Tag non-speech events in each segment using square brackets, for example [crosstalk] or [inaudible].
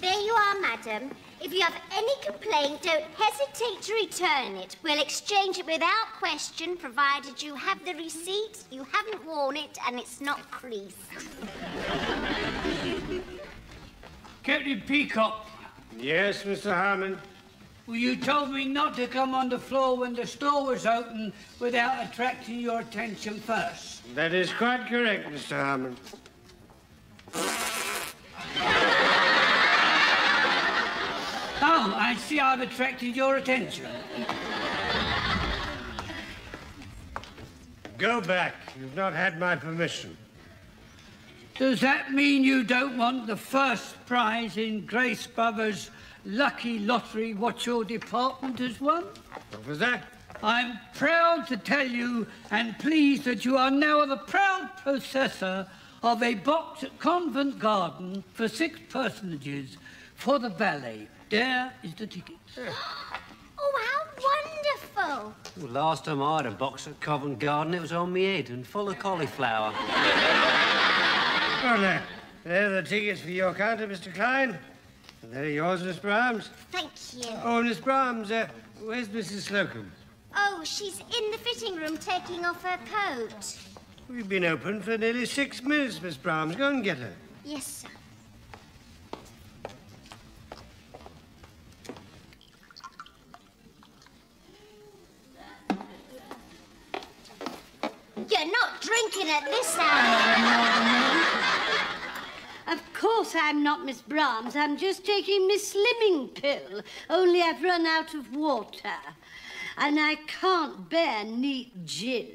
There you are, madam. If you have any complaint, don't hesitate to return it. We'll exchange it without question, provided you have the receipt, you haven't worn it, and it's not creased. Captain Peacock, Yes, Mr. Harman. Well, you told me not to come on the floor when the store was open without attracting your attention first. That is quite correct, Mr. Harman. Oh, I see I've attracted your attention. Go back. You've not had my permission. Does that mean you don't want the first prize in Grace Brothers' lucky lottery what your department has won? What was that? I'm proud to tell you and pleased that you are now the proud possessor of a box at Covent Garden for six personages for the ballet. There is the ticket. [gasps] Oh, how wonderful! Well, last time I had a box at Covent Garden, it was on me head and full of cauliflower. [laughs] Well, there. There are the tickets for your counter, Mr. Klein. And there are yours, Miss Brahms. Thank you. Oh, Miss Brahms, uh, where's Mrs. Slocombe? Oh, she's in the fitting room taking off her coat. We've been open for nearly six minutes, Miss Brahms. Go and get her. Yes, sir. You're not drinking at this hour, Of course I'm not Miss Brahms. I'm just taking Miss Slimming pill. Only I've run out of water. And I can't bear neat gin.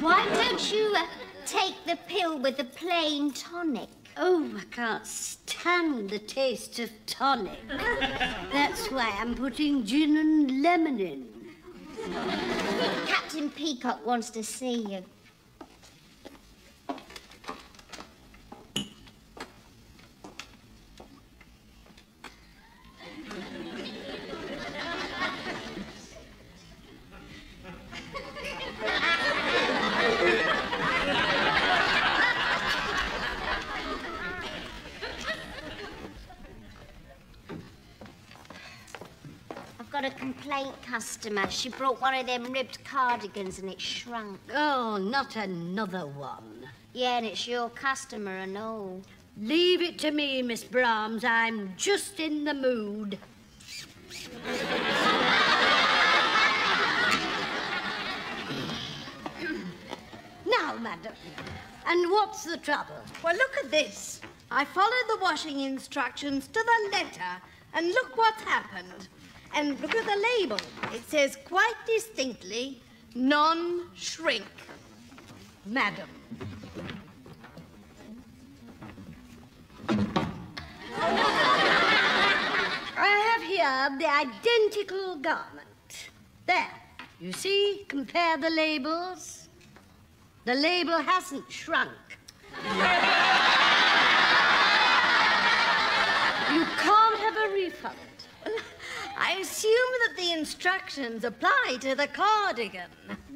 Why don't you uh, take the pill with the plain tonic? Oh, I can't stand the taste of tonic. [laughs] That's why I'm putting gin and lemon in. Captain Peacock wants to see you. Complaint customer. She brought one of them ribbed cardigans and it shrunk. Oh, not another one. Yeah, and it's your customer and all. Leave it to me, Miss Brahms. I'm just in the mood. now, madam, and what's the trouble? Well, look at this. I followed the washing instructions to the letter, and look what's happened. And look at the label. It says quite distinctly, non-shrink. Madam, I have here the identical garment. There. You see? Compare the labels. The label hasn't shrunk. you can't have a refund. I assume that the instructions apply to the cardigan.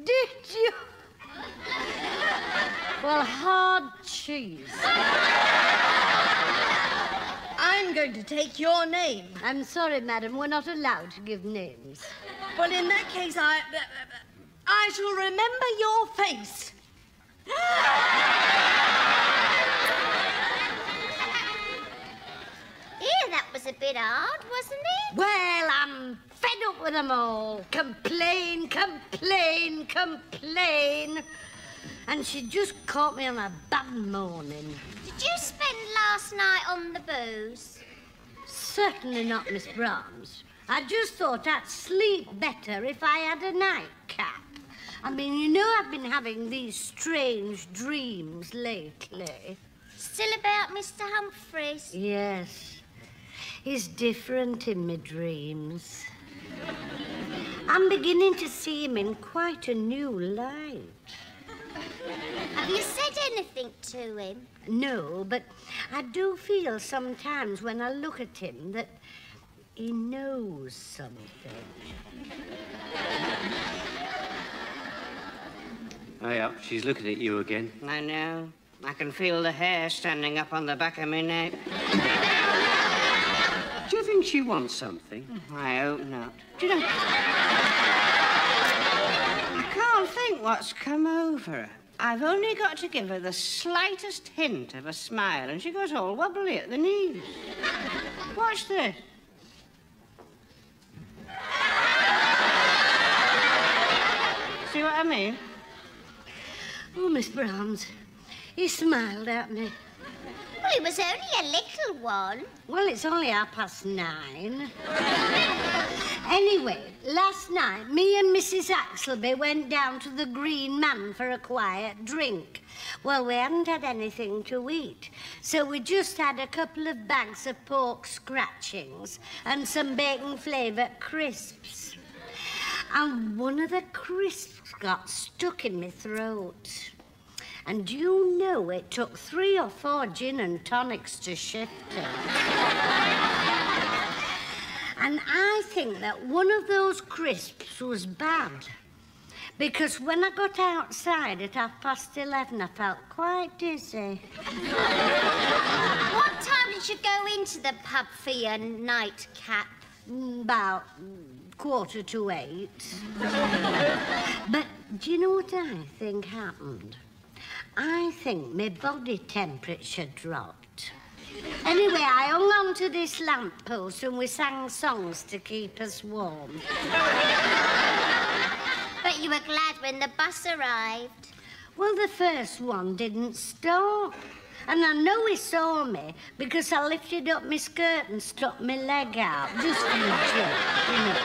Did you? Well, hard cheese. I'm going to take your name. I'm sorry, madam, we're not allowed to give names. Well, in that case, I. I shall remember your face. Yeah, that was a bit odd, wasn't it? Well, I'm fed up with them all. Complain, complain, complain. And she just caught me on a bad morning. Did you spend last night on the booze? Certainly not Miss Brahms. I just thought I'd sleep better if I had a nightcap. I mean, you know I've been having these strange dreams lately. Still about Mr. Humphreys? Yes. He's different in my dreams. I'm beginning to see him in quite a new light. Have you said anything to him? No, but I do feel sometimes when I look at him that he knows something. Hey up, she's looking at you again. I know. I can feel the hair standing up on the back of my neck. Do you think she wants something? I hope not. Do you know? I can't think what's come over her. I've only got to give her the slightest hint of a smile, and she goes all wobbly at the knees. Watch this. See what I mean? Oh, Miss Brahms, he smiled at me. Well, it was only a little one. Well, it's only half past nine. [laughs] anyway, last night, me and Mrs. Axelby went down to the Green Man for a quiet drink. Well, we hadn't had anything to eat, so we just had a couple of bags of pork scratchings and some bacon flavoured crisps. And one of the crisps got stuck in my throat. And do you know it took three or four gin and tonics to shift it? and I think that one of those crisps was bad. Because when I got outside at half past eleven, I felt quite dizzy. What time did you go into the pub for your nightcap? Mm, about quarter to eight. [laughs] but do you know what I think happened? I think my body temperature dropped. Anyway, I hung on to this lamppost and we sang songs to keep us warm. But you were glad when the bus arrived. Well, the first one didn't stop. And I know he saw me because I lifted up my skirt and stuck my leg out, just joke, you know.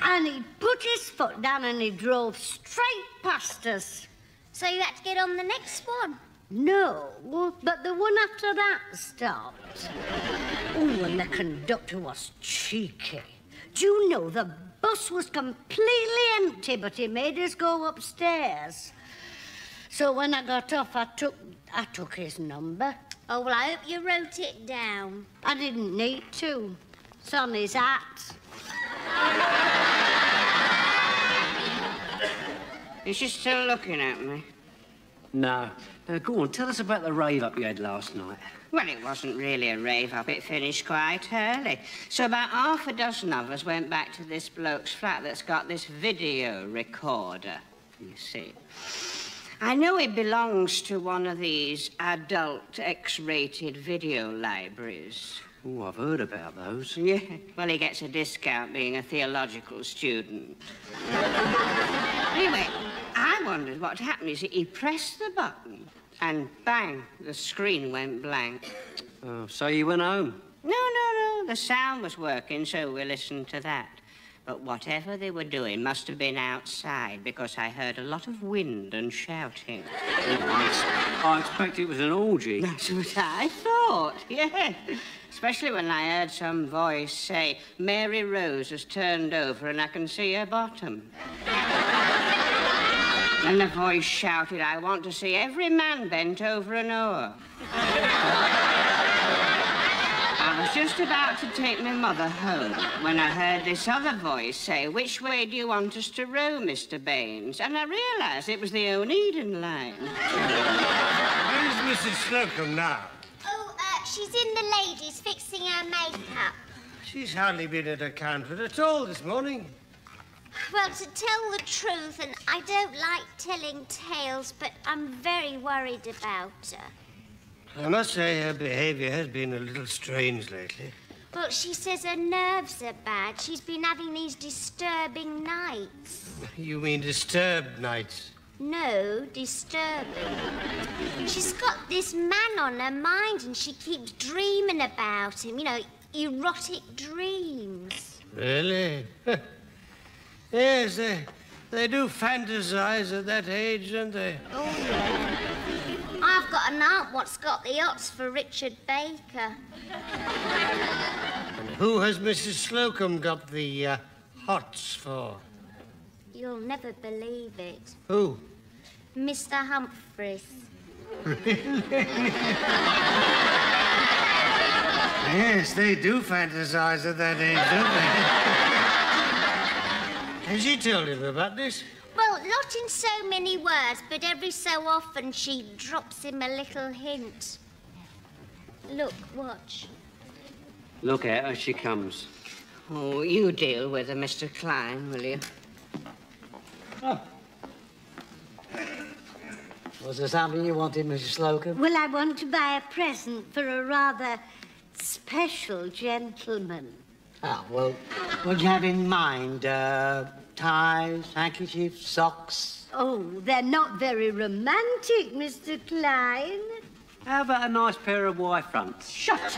And he put his foot down and he drove straight past us. So you had to get on the next one. No, but the one after that stopped. Oh, and the conductor was cheeky. Do you know the bus was completely empty, but he made us go upstairs. So when I got off, I took I took his number. Oh, well, I hope you wrote it down. I didn't need to. It's on his hat. Is she still looking at me? No. Now, go on, tell us about the rave up you had last night. Well, it wasn't really a rave up. It finished quite early. So about half a dozen of us went back to this bloke's flat that's got this video recorder, you see. I know it belongs to one of these adult X-rated video libraries. Oh, I've heard about those. [laughs] Yeah, well, he gets a discount being a theological student. [laughs] anyway, I wondered what happened. Is he pressed the button and bang, the screen went blank. Oh, so you went home? No, no, no. The sound was working, so we listened to that. But whatever they were doing must have been outside because I heard a lot of wind and shouting. I expect it was an orgy. That's what I thought, [laughs] yeah. Especially when I heard some voice say, Mary Rose has turned over and I can see her bottom. And the voice shouted, I want to see every man bent over an oar. I was just about to take my mother home when I heard this other voice say, Which way do you want us to row, Mr. Baines? And I realised it was the Onedin Line. Where's Mrs. Slocombe now? Oh, uh, she's in the ladies fixing her makeup. She's hardly been at her counter at all this morning. Well, to tell the truth, and I don't like telling tales, but I'm very worried about her. I must say her behavior has been a little strange lately. Well, she says her nerves are bad. She's been having these disturbing nights. You mean disturbed nights? No, disturbing. She's got this man on her mind and she keeps dreaming about him. You know, erotic dreams. Really? [laughs] yes, they, they do fantasize at that age, don't they? Oh, yeah. I've got an aunt what's got the hots for Richard Baker. And who has Mrs. Slocombe got the uh, hots for? You'll never believe it. Who? Mr. Humphreys. [laughs] Yes, they do fantasize at that age, don't [laughs] Has she told him about this? Well, not in so many words, but every so often she drops him a little hint. Look, watch. Look at her, she comes. Oh, you deal with her, Mr. Klein, will you? Oh. Was there something you wanted, Mrs. Slocombe? Well, I want to buy a present for a rather special gentleman. Ah, well, what do you have in mind? Uh, ties, handkerchiefs, socks? Oh, they're not very romantic, Mr. Klein. How about a nice pair of Y fronts? Shut up.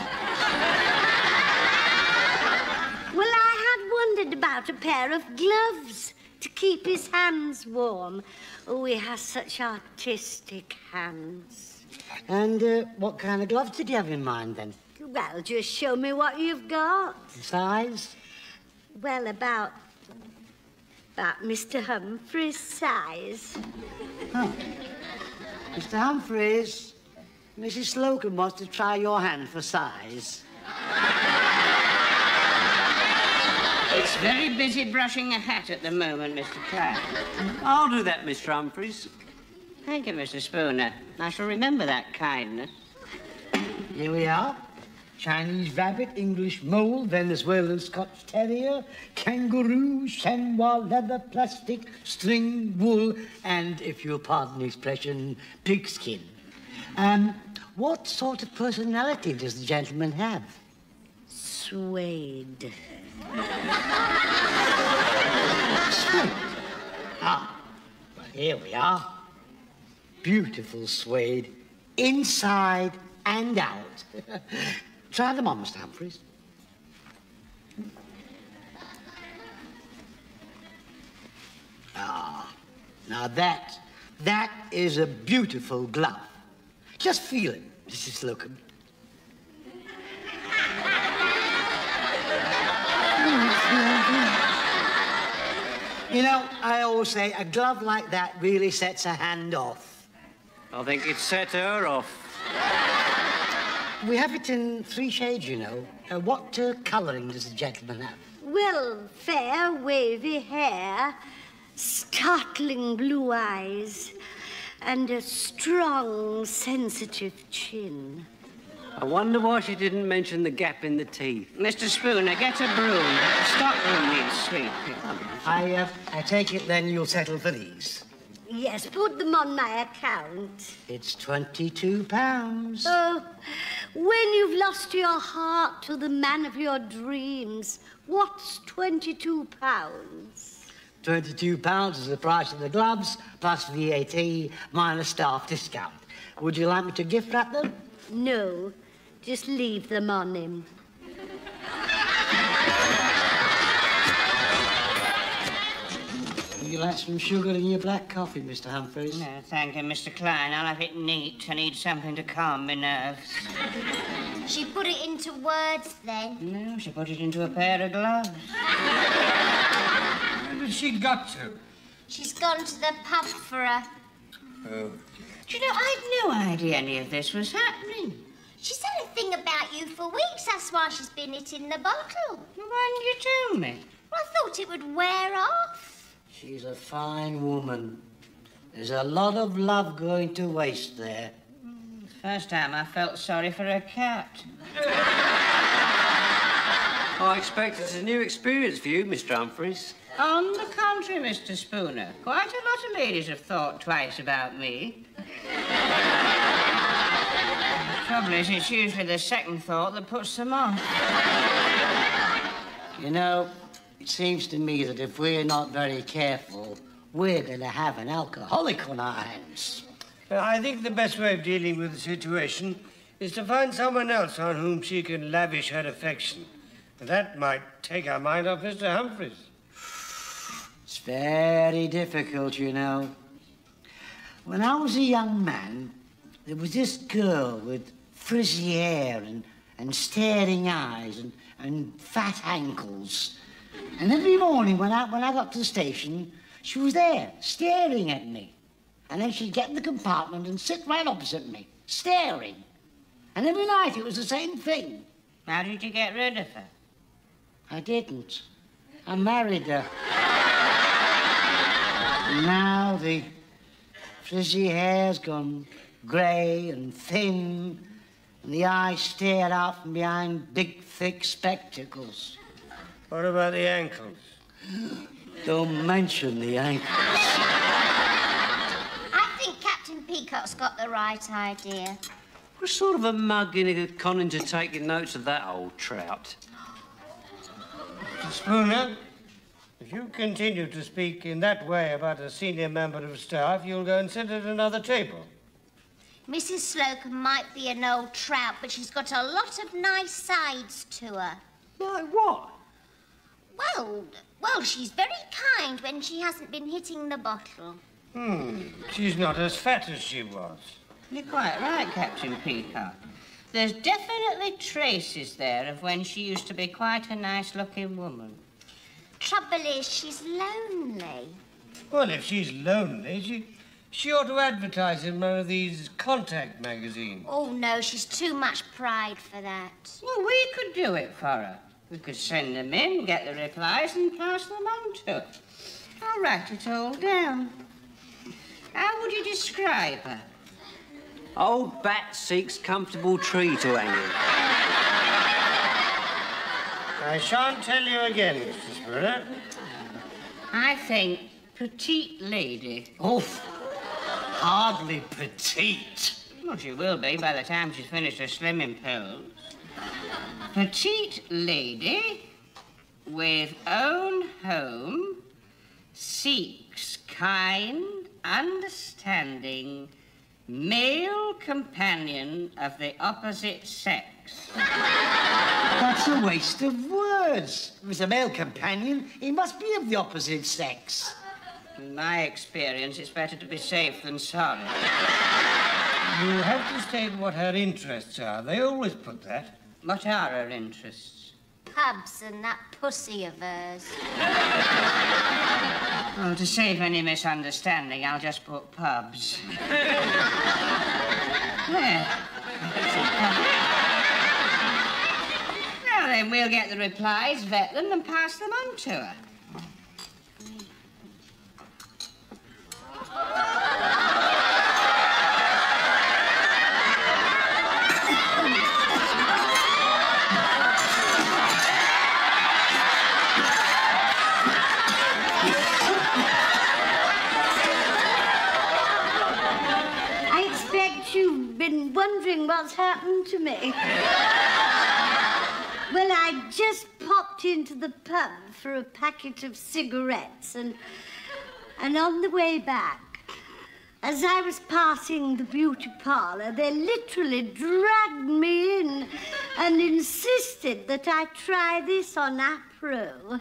well, I had wondered about a pair of gloves to keep his hands warm. Oh, he has such artistic hands. And uh, what kind of gloves did you have in mind then? Well, just show me what you've got. Size? Well, about. about Mr. Humphrey's size. Mr. Humphreys, Mrs. Slocombe wants to try your hand for size. It's very busy brushing a hat at the moment, Mr. Klein. I'll do that, Mr. Humphreys. Thank you, Mr. Spooner. I shall remember that kindness. Here we are. Chinese rabbit, English mole, Venezuelan Scotch terrier, kangaroo, chamois, leather, plastic, string, wool, and, if you'll pardon the expression, pigskin. Um, what sort of personality does the gentleman have? Suede. Ah, well, here we are. Beautiful suede, inside and out. [laughs] Try them on, Mr. Humphreys. Ah, now that, that is a beautiful glove. Just feel it, Mrs. Slocombe. You know, I always say a glove like that really sets a hand off. I think it set her off. We have it in three shades, you know. Uh, what uh, colouring does the gentleman have? Well, fair, wavy hair, startling blue eyes, and a strong, sensitive chin. I wonder why she didn't mention the gap in the teeth. Mr. Spooner, get a broom. The stockroom needs sweeping. I, uh, I take it then you'll settle for these. Yes, put them on my account. It's 22 pounds. Oh, when you've lost your heart to the man of your dreams, what's 22 pounds? 22 pounds is the price of the gloves, plus VAT, minus staff discount. Would you like me to gift wrap them? No, just leave them on him. Would you like some sugar in your black coffee, Mr. Humphreys? No, thank you, Mr. Klein. I'll have it neat. I need something to calm my nerves. [laughs] She put it into words then. No, she put it into a pair of gloves. [laughs] Where has she got to? She's gone to the pub for a. Oh. Do you know, I had no idea any of this was happening. She said a thing about you for weeks. That's why she's been it in the bottle. Well, why didn't you tell me? I thought it would wear off. She's a fine woman. There's a lot of love going to waste there. First time I felt sorry for a cat. [laughs] I expect it's a new experience for you, Mr. Humphreys. On the contrary, Mr. Spooner, quite a lot of ladies have thought twice about me. the [laughs] trouble is, it's usually the second thought that puts them off. You know, it seems to me that if we're not very careful, we're going to have an alcoholic on our hands. I think the best way of dealing with the situation is to find someone else on whom she can lavish her affection. That might take our mind off Mr. Humphreys. It's very difficult, you know. When I was a young man, there was this girl with frizzy hair and, and staring eyes and, and fat ankles. And every morning when I, when I got to the station, she was there, staring at me. And then she'd get in the compartment and sit right opposite me, staring. And every night it was the same thing. How did you get rid of her? I didn't. I married her. Now the frizzy hair's gone grey and thin, and the eyes stare out from behind big, thick spectacles. What about the ankles? Don't mention the ankles. I think Captain Peacock's got the right idea. What sort of a mug in Conning to taking notes of that old trout? Spooner, if you continue to speak in that way about a senior member of staff, you'll go and sit at another table. Mrs. Slocombe might be an old trout, but she's got a lot of nice sides to her. Like what? Well, well, she's very kind when she hasn't been hitting the bottle. Hmm, she's not as fat as she was. You're quite right, Captain Peacock. There's definitely traces there of when she used to be quite a nice-looking woman. Trouble is, she's lonely. Well, if she's lonely, she, she ought to advertise in one of these contact magazines. Oh, no, she's too much pride for that. Well, we could do it for her. We could send them in, get the replies, and pass them on to her. I'll write it all down. How would you describe her? Old bat seeks comfortable tree to hang in. I shan't tell you again, Mr. Spooner. I think petite lady. Oof. Hardly petite. Well, she will be by the time she's finished her slimming pills. Petite lady with own home seeks kind, understanding male companion of the opposite sex. That's a waste of words. If he's a male companion, he must be of the opposite sex. In my experience, it's better to be safe than sorry. You have to state what her interests are. They always put that. What are her interests? Pubs and that pussy of hers. [laughs] Well, to save any misunderstanding, I'll just put pubs. [laughs] there. Now then, we'll get the replies, vet them, and pass them on to her. [laughs] I expect you've been wondering what's happened to me. well, I just popped into the pub for a packet of cigarettes and and on the way back, as I was passing the beauty parlor, they literally dragged me in and insisted that I try this on Afro.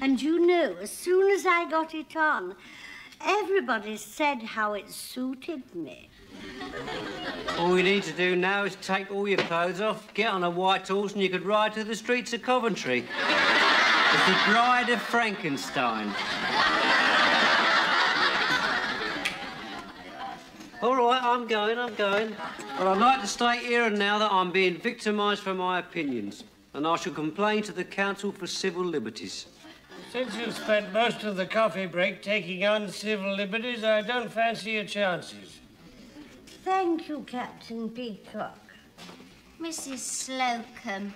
And you know, as soon as I got it on, everybody said how it suited me. All you need to do now is take all your clothes off, get on a white horse, and you could ride to the streets of Coventry. As the bride of Frankenstein. All right, I'm going, I'm going. But I'd like to state here and now that I'm being victimised for my opinions, and I shall complain to the Council for Civil Liberties. Since you've spent most of the coffee break taking uncivil liberties, I don't fancy your chances. Thank you, Captain Peacock. Mrs. Slocombe,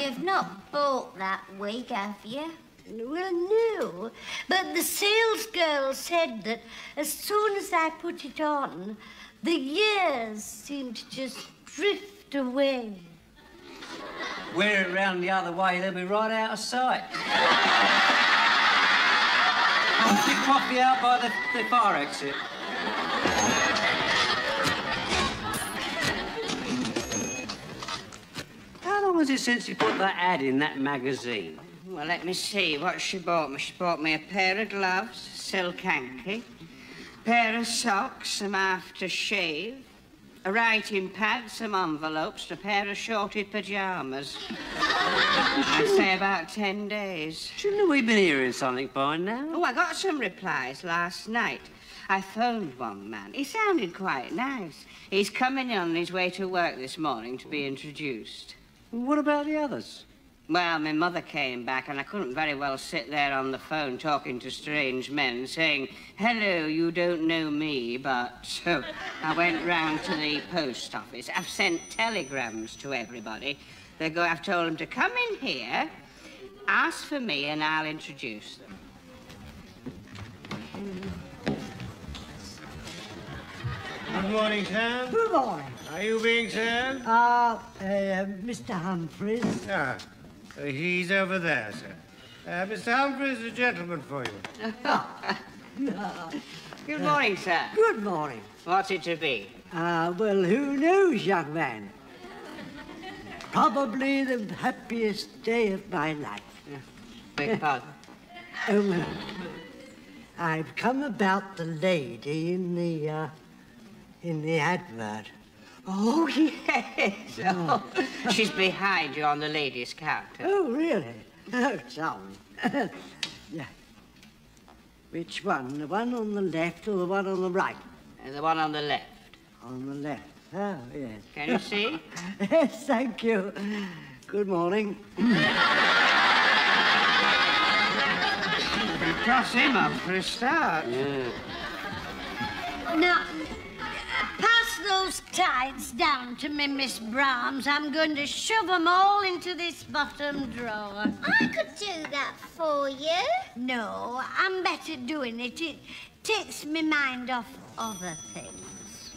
you've not bought that wig, have you? Well, no, but the sales girl said that as soon as I put it on, the years seemed to just drift away. Wear it round the other way, they'll be right out of sight. I'll coffee out by the, the fire exit. Long is it since you put that ad in that magazine? Well, let me see what she bought me. She bought me a pair of gloves, silk hanky, pair of socks, some aftershave, a writing pad, some envelopes, a pair of shorted pajamas. [laughs] I'd say about ten days. Shouldn't we have been hearing something by now? Oh, I got some replies last night. I phoned one man. He sounded quite nice. He's coming on his way to work this morning to be introduced. What about the others? Well, my mother came back, and I couldn't very well sit there on the phone talking to strange men, saying, Hello, you don't know me, but. So I went round to the post office. I've sent telegrams to everybody. They go, I've told them to come in here, ask for me, and I'll introduce them. Good morning, Sam. Good morning. Are you being served? Uh, uh, Mr. Humphreys. Ah, uh, he's over there, sir. Uh, Mr. Humphreys, is a gentleman for you. [laughs] Good morning, sir. Good morning. What's it to be? Uh, well, who knows, young man? Probably the happiest day of my life. Beg pardon. Oh, well, I've come about the lady in the, uh, in the advert. Oh, [laughs] yes. Oh, she's behind you on the ladies' counter. Oh, really? Oh, sorry. [laughs] yeah. Which one? The one on the left or the one on the right? And the one on the left. On the left. Oh, yes. Can you see? [laughs] yes, thank you. Good morning. Cross him up for a start. Now, pass those tights down to me, Miss Brahms. I'm going to shove 'em all into this bottom drawer. I could do that for you. No, I'm better doing it. It takes me mind off other things.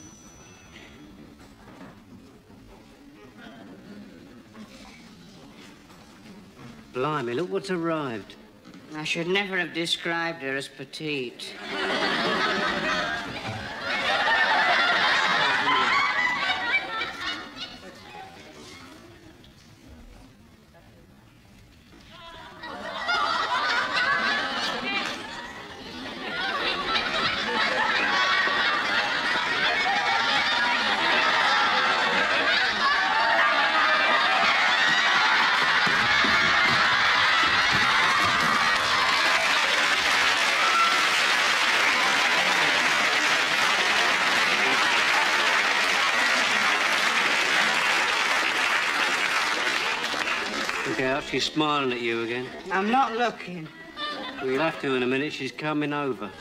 Blimey, look what's arrived. I should never have described her as petite. [laughs] Look out, she's smiling at you again. I'm not looking. Well, you'll have to in a minute. She's coming over.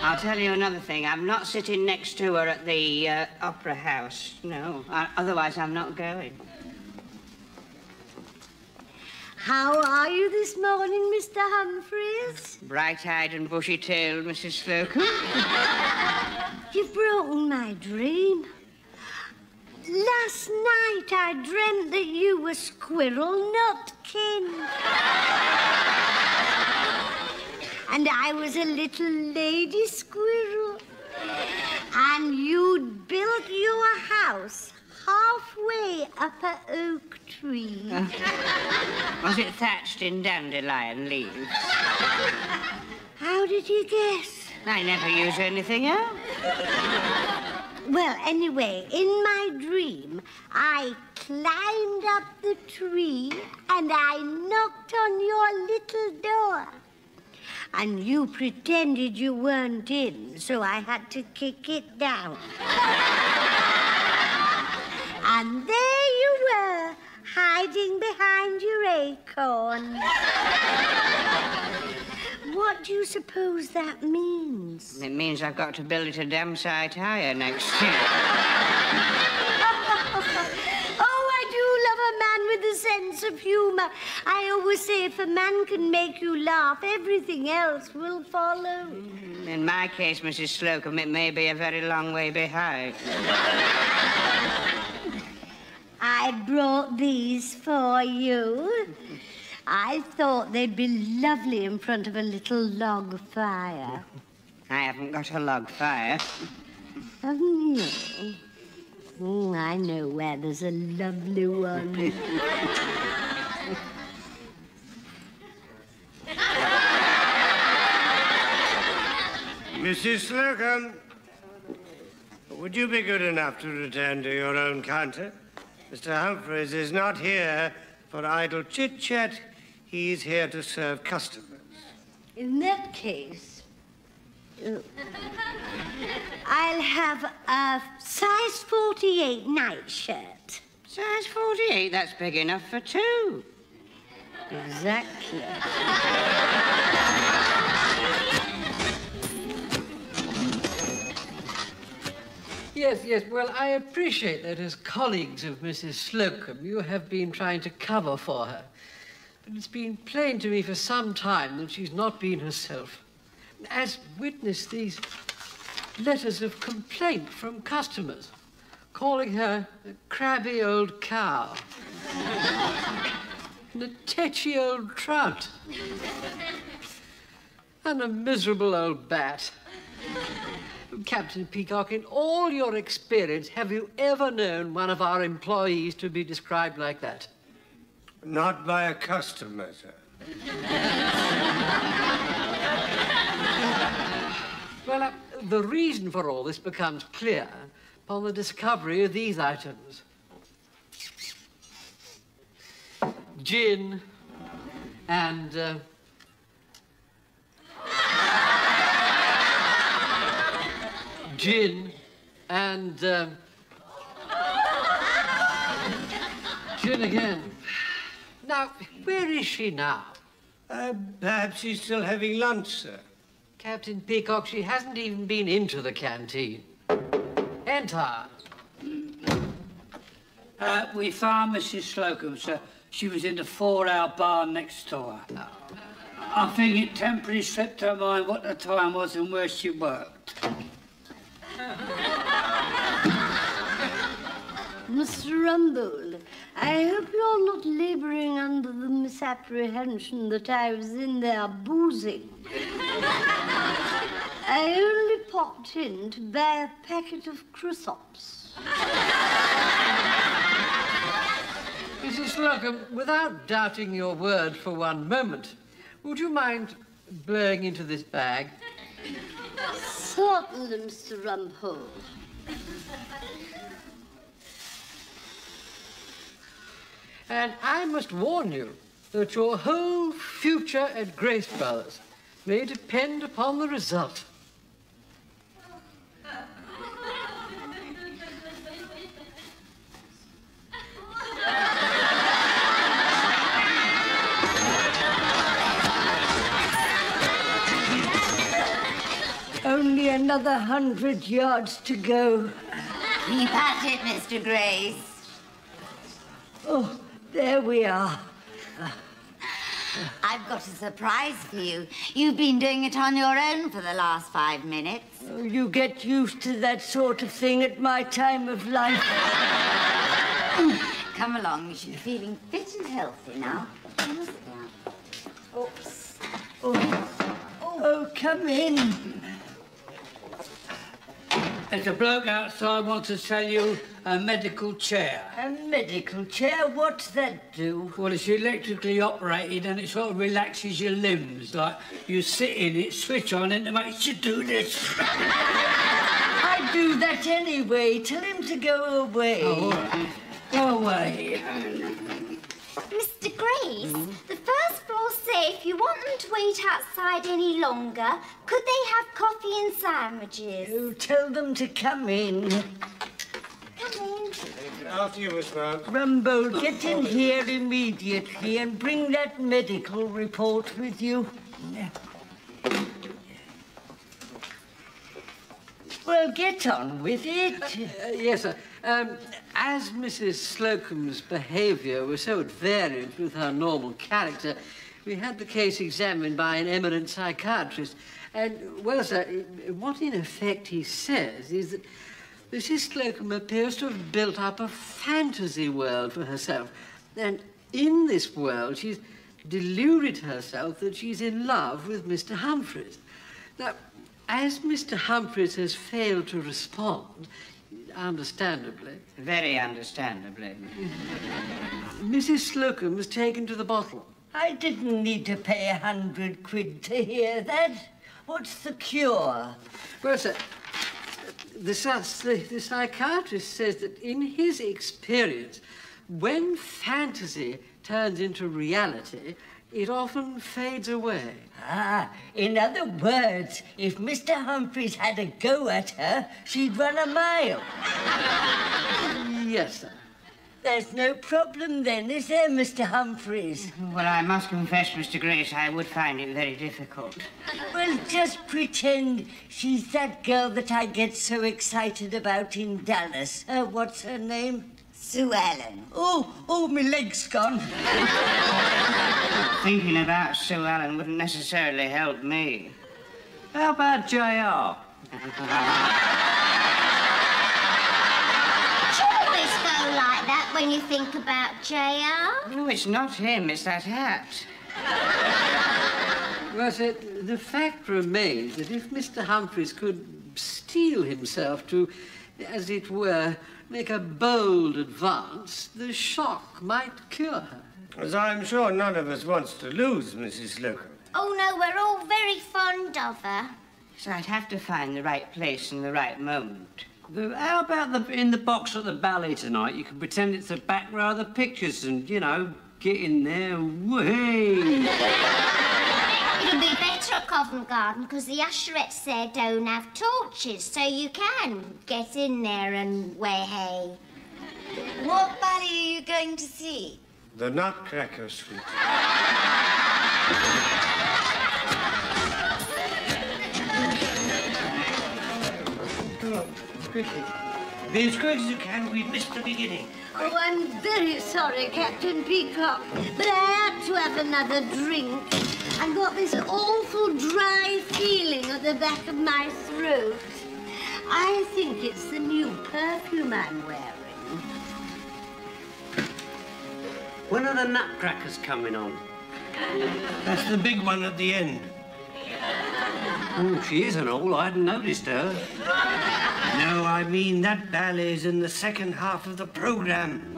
I'll tell you another thing. I'm not sitting next to her at the uh, opera house. No. I, otherwise, I'm not going. How are you this morning, Mr. Humphreys? Bright-eyed and bushy-tailed, Mrs. Slocombe. [laughs] You've broken my dream. Last night I dreamt that you were Squirrel Nutkin. and I was a little lady squirrel. And you'd built your house halfway up a oak tree. [laughs] Was it thatched in dandelion leaves? How did you guess? I never use anything else. [laughs] Well, anyway, in my dream, I climbed up the tree and I knocked on your little door. And you pretended you weren't in, so I had to kick it down. [laughs] and there you were, hiding behind your acorn. What do you suppose that means? It means I've got to build it a damn sight higher next year. [laughs] oh, I do love a man with a sense of humor. I always say if a man can make you laugh, everything else will follow. Mm-hmm. In my case, Mrs. Slocombe, it may be a very long way behind. [laughs] I brought these for you. I thought they'd be lovely in front of a little log fire. [laughs] I haven't got a log fire. Haven't you? Oh, I know where there's a lovely one. [laughs] Mrs. Slocombe, would you be good enough to return to your own counter? Mr. Humphreys is not here for idle chit-chat. He's here to serve customers. In that case, uh, I'll have a size 48 nightshirt. Size 48, that's big enough for two. Exactly. Yes, yes. Well, I appreciate that as colleagues of Mrs. Slocombe, you have been trying to cover for her. It's been plain to me for some time that she's not been herself. As witness these letters of complaint from customers, calling her a crabby old cow [laughs] and a tetchy old trout and a miserable old bat. Captain Peacock, in all your experience, have you ever known one of our employees to be described like that? Not by a customer, sir. Well, uh, the reason for all this becomes clear upon the discovery of these items. Gin and... Uh, gin and... Uh, gin again. Now, where is she now? Uh, perhaps she's still having lunch, sir. Captain Peacock, she hasn't even been into the canteen. Enter. Uh, we found Mrs. Slocombe, sir. She was in the four-ale bar next door. I think it temporarily slipped her mind what the time was and where she worked. Mr. Rumbold, I hope you're not laboring under the misapprehension that I was in there boozing. [laughs] I only popped in to buy a packet of crisps. [laughs] Mrs. Slocombe, without doubting your word for one moment, would you mind blowing into this bag? Certainly, Mr. Rumbold. And I must warn you that your whole future at Grace Brothers may depend upon the result. Only another hundred yards to go. Keep at it, Mr. Grace. Oh, there we are. I've got a surprise for you. You've been doing it on your own for the last five minutes. Oh, You get used to that sort of thing at my time of life. [laughs] Come along, you should be feeling fit and healthy now. Oops. Oh, oh come in. There's a bloke outside wants to sell you a medical chair. A medical chair? What's that do? Well, it's electrically operated and it sort of relaxes your limbs. Like you sit in it, switch on, and it makes you do this. [laughs] I do that anyway. Tell him to go away. Oh, all right. Go away. Mr. Grace, the first floor say if you want them to wait outside any longer, could they have coffee and sandwiches? Oh, tell them to come in. Come in. After you, Miss Mount. Rumbold, get in here immediately and bring that medical report with you. Well, get on with it. Uh, yes, sir. Um, as Mrs. Slocombe's behaviour was so at variance with her normal character, we had the case examined by an eminent psychiatrist. And, well, sir, what in effect he says is that Mrs. Slocombe appears to have built up a fantasy world for herself. And in this world, she's deluded herself that she's in love with Mr. Humphreys. Now, as Mr. Humphreys has failed to respond, understandably, Very understandably. Mrs. Slocombe was taken to the bottle. I didn't need to pay a hundred quid to hear that. What's the cure? Well, sir, the, the, the psychiatrist says that in his experience, when fantasy turns into reality, it often fades away. Ah, in other words, if Mr. Humphreys had a go at her, she'd run a mile. Yes, sir. There's no problem then, is there, Mr. Humphreys? [laughs] Well, I must confess, Mr. Grace, I would find it very difficult. Well, just pretend she's that girl that I get so excited about in Dallas. Uh, what's her name? Sue Ellen. Oh, oh, my leg's gone. [laughs] Thinking about Sue Ellen wouldn't necessarily help me. How about J.R.? [laughs] Do you always go like that when you think about JR? No, it's not him, it's that hat. [laughs] But it, the fact remains that if Mr. Humphreys could steel himself to, as it were, make a bold advance, the shock might cure her. As I'm sure none of us wants to lose Mrs. Slocombe. Oh, no, we're all very fond of her. So I'd have to find the right place and the right moment. The- How about the, in the box at the ballet tonight? You can pretend it's the back row of the pictures and, you know, get in there. Whee! It'll [laughs] be better at Covent Garden because the usherettes there don't have torches, so you can get in there and way hey. What ballet are you going to see? The Nutcracker Suite. [laughs] Quickly. Be as quick as you can. We've missed the beginning. Oh, I'm very sorry, Captain Peacock, but I had to have another drink. I've got this awful dry feeling at the back of my throat. I think it's the new perfume I'm wearing. When are the nutcrackers coming on? That's the big one at the end. Oh, she is an all. I hadn't noticed her. No, I mean that ballet's in the second half of the program.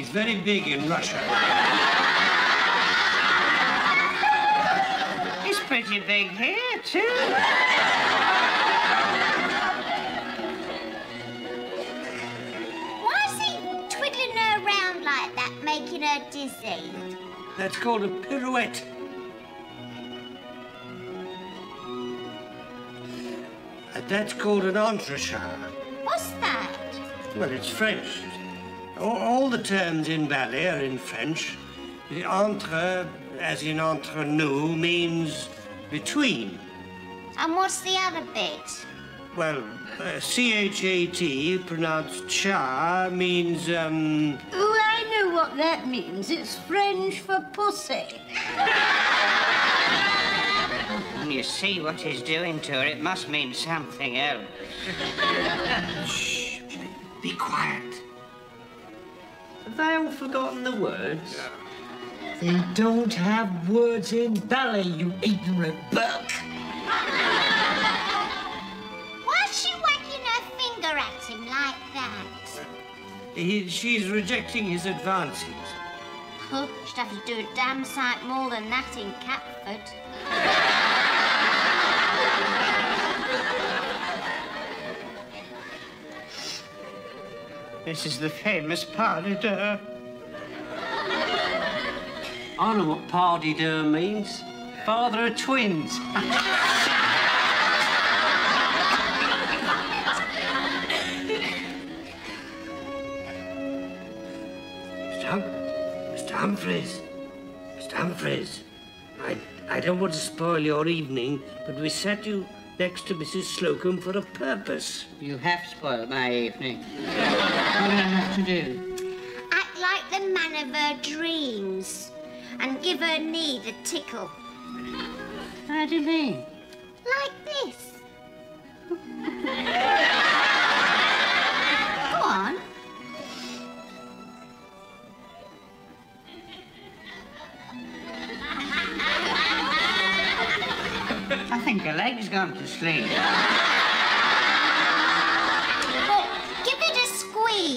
He's very big in Russia. He's pretty big here, too. Why is he twiddling her around like that, making her dizzy? That's called a pirouette. Uh, That's called an entrechat. What's that? Well, it's French. All, all the terms in ballet are in French. The entre, as in entre nous, means between. And what's the other bit? Well, uh, C-H-A-T, pronounced cha, means, um... Oh, I know what that means. It's French for pussy. [laughs] You see what he's doing to her, it must mean something else. Shh, be quiet. Have they all forgotten the words? They don't have words in ballet, you ignorant buck. Why's she wagging her finger at him like that? He, she's rejecting his advances. Oh, she'd have to do a damn sight more than that in Catford. This is the famous pas de deux. I know what party deux means. Father of twins. Mr. Hum- Mr. Humphreys. Mr. Humphreys. I, I don't want to spoil your evening, but we sat you next to Mrs. Slocombe for a purpose. You have spoiled my evening. What do I have to do? Act like the man of her dreams and give her need a tickle. How do you mean? Like this. Go on. I think her leg's gone to sleep. Well, give it a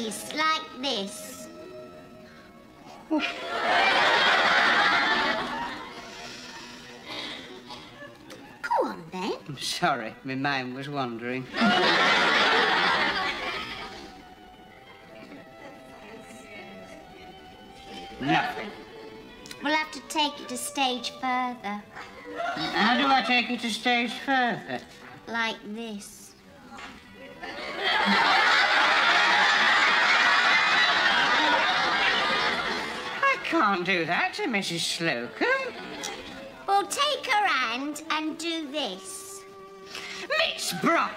like this. Go on then. I'm sorry, my mind was wandering. Nothing. We'll have to take it a stage further, How do I take it a stage further? like this. I can't do that to Mrs. Slocombe. Well, take her hand and do this. Miss Brahms!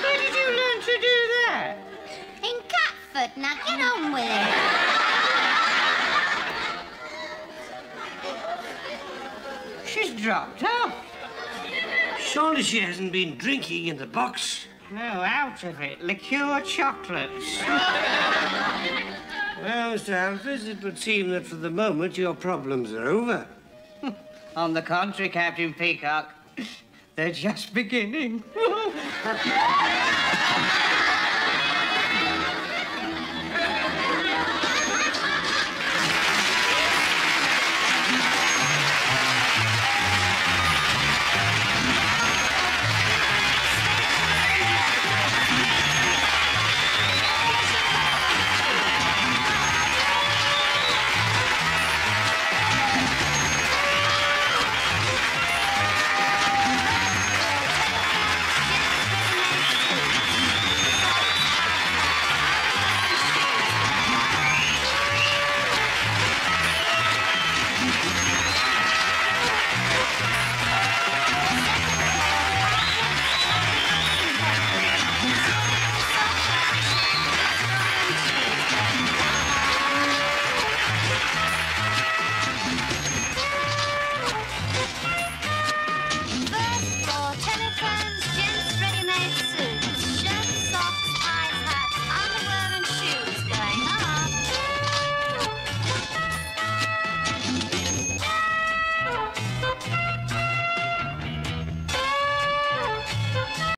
Where did you learn to do that? In Catford, now get on with it. She's dropped off. Surely she hasn't been drinking in the box. No, out of it. Liqueur chocolates. [laughs] Well, Mr. Humphreys, it would seem that for the moment your problems are over. [laughs] On the contrary, Captain Peacock, [coughs] they're just beginning. [laughs]